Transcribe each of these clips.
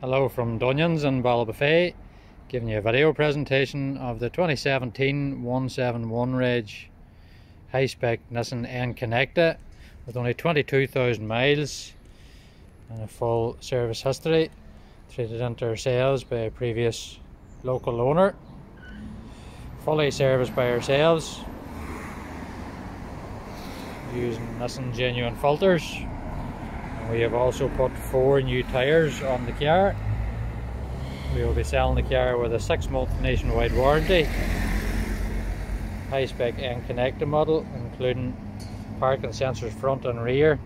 Hello from Dunnions in Ballybofey, giving you a video presentation of the 2017 171 Reg. High-spec Nissan N-Connecta with only 22,000 miles and a full service history. Traded into our sales by a previous local owner. Fully serviced by ourselves. Using Nissan genuine filters we have also put four new tyres on the car. We will be selling the car with a six month nationwide warranty. High spec N Connecta model including parking sensors front and rear.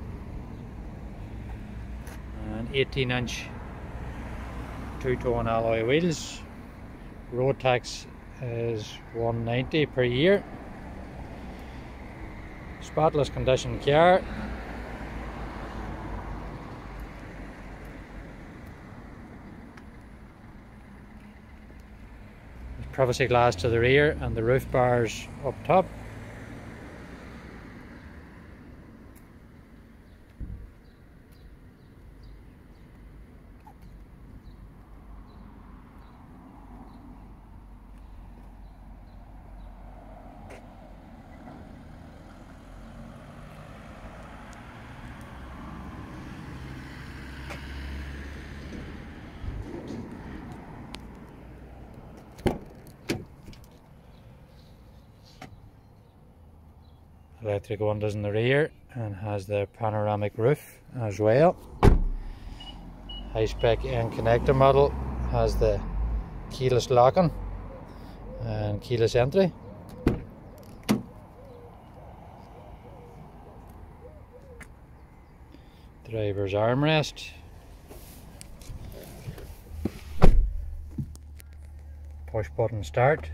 And 18 inch two-tone alloy wheels. Road tax is 190 per year. Spotless condition car privacy glass to the rear and the roof bars up top electric windows in the rear and has the panoramic roof as well. High spec N Connecta model has the keyless locking and keyless entry. Driver's armrest. Push button start.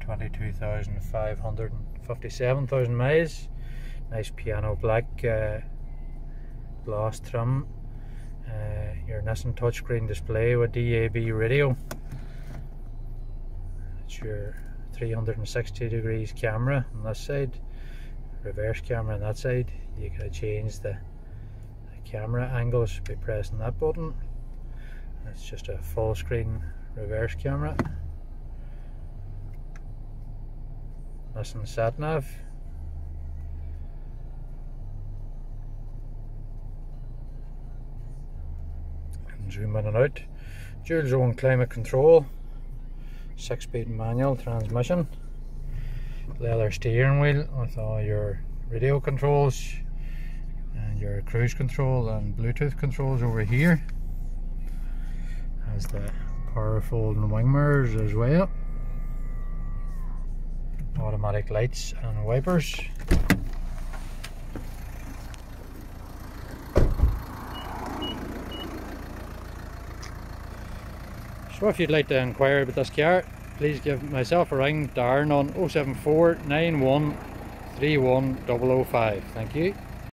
22,557,000 miles. Nice piano black uh, trim. Uh, your Nissan touchscreen display with DAB radio. It's your 360 degrees camera on this side, reverse camera on that side. You can change the, the camera angles by pressing that button. It's just a full screen reverse camera. Listen sat nav. And zoom in and out. Dual zone climate control. Six speed manual transmission. Leather steering wheel with all your radio controls and your cruise control and Bluetooth controls over here. Has the power folding wing mirrors as well automatic lights and wipers. So if you'd like to inquire about this car please give myself a ring Darren on 074 91 31005 thank you